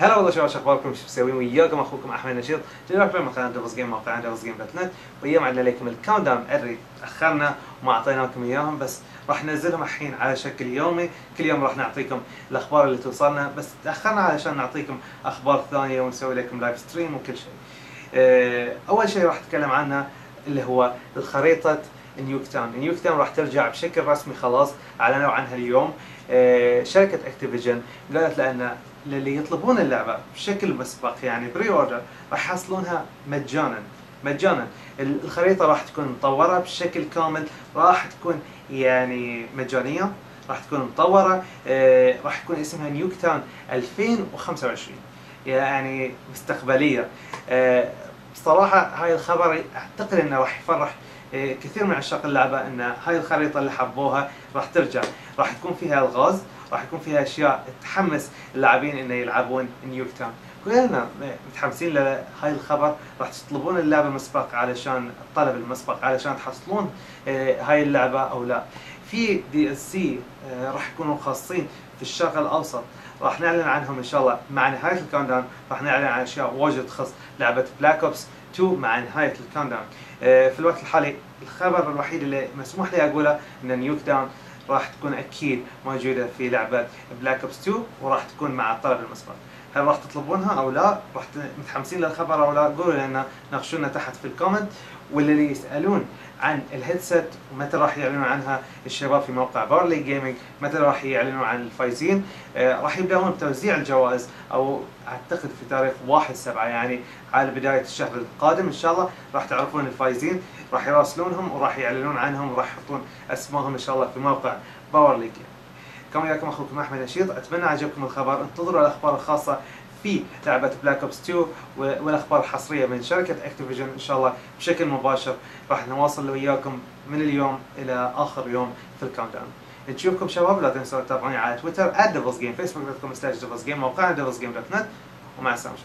هلا والله شباب شو اخباركم شو مسوين؟ وياكم أخوكم أحمد نشيط جايبكم من قناه DvlzGame موقع DvlzGame dot net. واليوم عندنا لكم ال countdown ادري تاخرنا وما أعطيناكم إياهم بس راح ننزلهم الحين على شكل يومي. كل يوم راح نعطيكم الأخبار اللي توصلنا بس تاخرنا علشان نعطيكم أخبار ثانية ونسوي لكم live stream وكل شيء. آه، أول شيء راح أتكلم عنه اللي هو الخريطة Nuketown، Nuketown راح ترجع بشكل رسمي خلاص أعلنوا عنها اليوم. آه، شركة Activision قالت لأن للي يطلبون اللعبة بشكل مسبق يعني pre-order راح يحصلونها مجانا مجانا. الخريطة راح تكون مطورة بشكل كامل راح تكون يعني مجانية راح تكون مطورة آه، راح يكون اسمها Nuketown 2025 يعني مستقبلية. آه، بصراحة هاي الخبر أعتقد إنه راح يفرح آه، كثير من عشاق اللعبة إن هاي الخريطة اللي حبوها راح ترجع راح تكون فيها الغاز. راح يكون فيها أشياء تحمس اللاعبين إنه يلعبون Nuketown كلنا متحمسين لهاي الخبر؟ راح تطلبون اللعبة المسبق علشان الطلب المسبق علشان تحصلون آه، هاي اللعبة أو لا. في DLC راح يكونوا خاصين في الشرق الأوسط. راح نعلن عنهم إن شاء الله مع نهاية ال countdown راح نعلن عن أشياء واجد تخص لعبة Black Ops 2 مع نهاية ال countdown آه، في الوقت الحالي الخبر الوحيد اللي مسموح لي أقوله إن Nuketown راح تكون أكيد موجودة في لعبة Black Ops 2 وراح تكون مع الطلب المسبق. هل راح تطلبونها أو لا؟ راح متحمسين للخبر أو لا؟ قولوا لنا ناقشونا تحت في ال comment. واللي يسألون عن ال headset ومتى راح يعلنون عنها الشباب في موقع PowerLeague Gaming متى راح يعلنون عن الفايزين؟ آه راح يبدأون بتوزيع الجوائز أو أعتقد في تاريخ 1 7 يعني على بداية الشهر القادم إن شاء الله. راح تعرفون الفايزين راح يراسلونهم وراح يعلنون عنهم وراح يحطون اسمائهم إن شاء الله في موقع PowerLeague كان وياكم أخوكم أحمد نشيط أتمنى عجبكم الخبر. انتظروا الأخبار الخاصة في لعبة Black Ops 2 والأخبار الحصرية من شركة Activision إن شاء الله بشكل مباشر. راح نواصل وياكم من اليوم إلى آخر يوم في ال countdown نشوفكم شباب لا تنسوا تتابعوني على تويتر @devilsgame facebook.com/devilsgame موقعنا devilsgame.net ومع السلامة